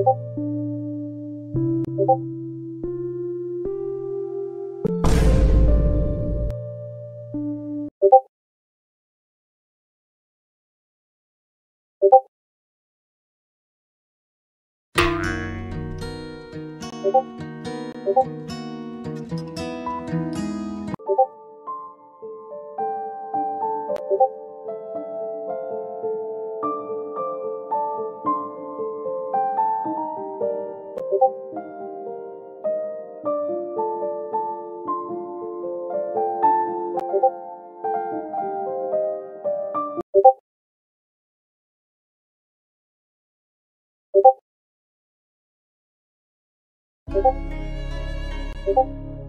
you Thank you.